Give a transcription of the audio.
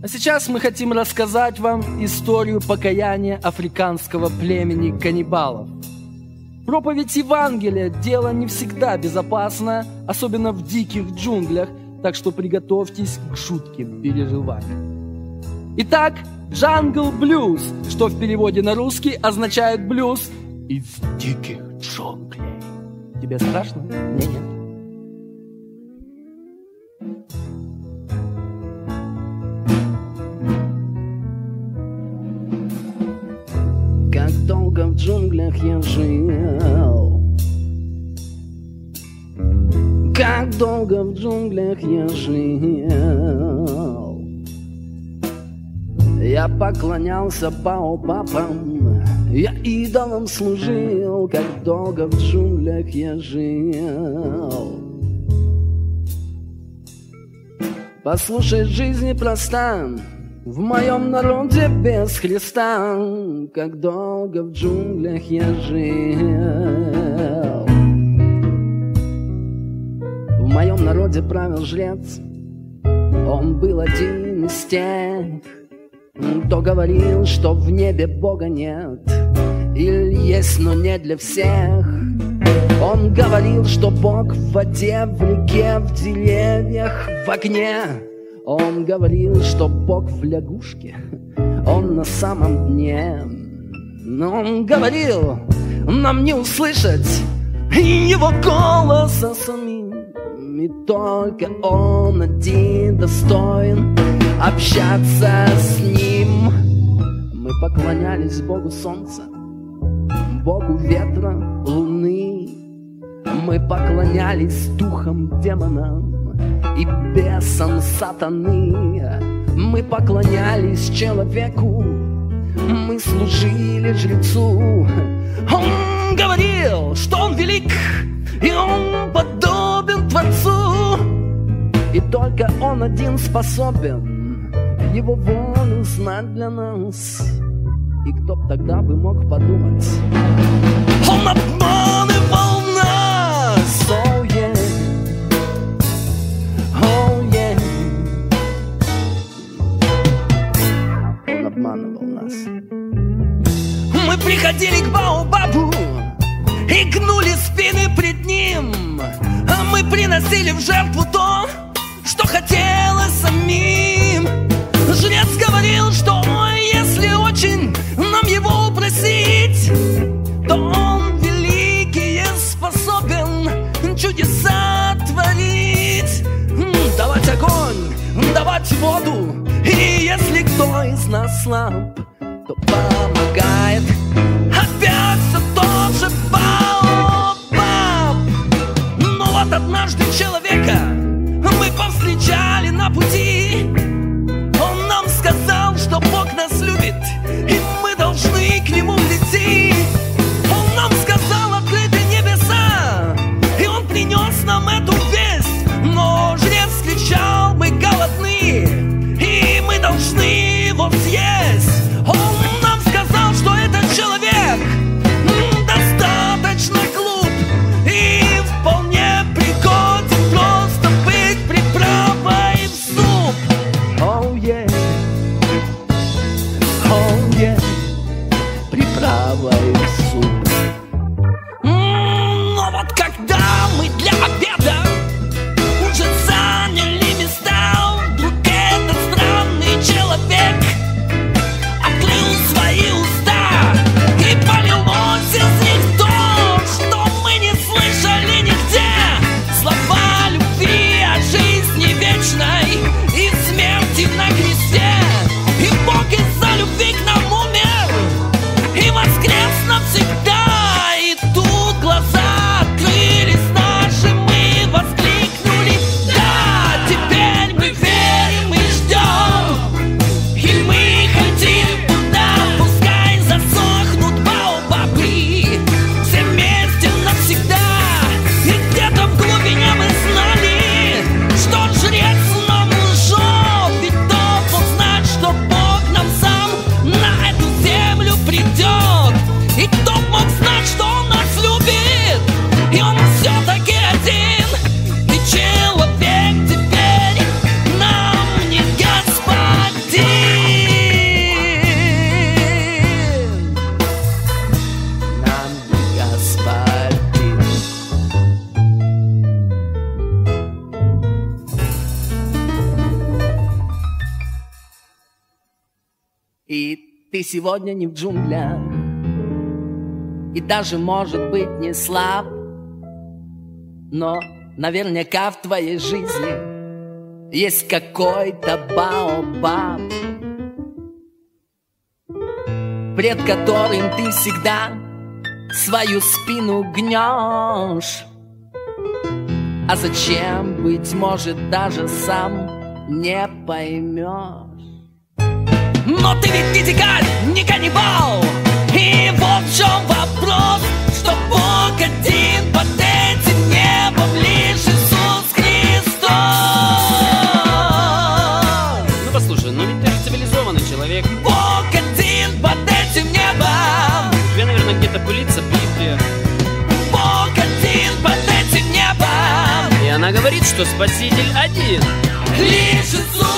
А сейчас мы хотим рассказать вам историю покаяния африканского племени каннибалов. Проповедь Евангелия – дело не всегда безопасное, особенно в диких джунглях, так что приготовьтесь к жутким переживаниям. Итак, «Джангл блюз», что в переводе на русский означает «блюз из диких джунглей». Тебе страшно? Не, нет. Как долго в джунглях я жил Я поклонялся папам, Я идолам служил Как долго в джунглях я жил Послушай, жизнь проста в моем народе без Христа, как долго в джунглях я жил. Народе правил жрец, он был один из тех, кто говорил, что в небе Бога нет, или есть, но не для всех. Он говорил, что Бог в воде, в реке, в деревьях, в огне. Он говорил, что Бог в лягушке, Он на самом дне. Но он говорил, нам не услышать Его голоса самим. И только Он один достоин общаться с Ним. Мы поклонялись Богу Солнца, Богу ветра, луны. Мы поклонялись духам демонам и бесам сатаны. Мы поклонялись человеку, мы служили жрецу. Он говорил, что он велик, и он подобен Творцу. И только он один способен его волю знать для нас. И кто б тогда бы мог подумать, он обманывал нас. Oh, yeah. Oh, yeah. Он обманывал нас. Мы приходили к Баобабу и гнули спины пред ним. А мы приносили в жертву то, что хотелось самим. Жрец говорил, что ой, если очень нам его упросить, то он великий и способен чудеса творить. Давать огонь, давать воду, и если кто из нас слаб, то помогает. Однажды человека мы повстречали на пути. Ты сегодня не в джунглях. И даже, может быть, не слаб. Но наверняка в твоей жизни Есть какой-то баобаб Пред которым ты всегда Свою спину гнешь. А зачем, быть может, даже сам не поймешь но ты ведь не дикарь, не каннибал. И вот в чем вопрос Что Бог один под этим небом Лишь Иисус Христос. Ну послушай, ну ведь ты же цивилизованный человек. Бог один под этим небом. У тебя, наверное, где-то пылится Библия Бог один под этим небом. И она говорит, что Спаситель один. Лишь Иисус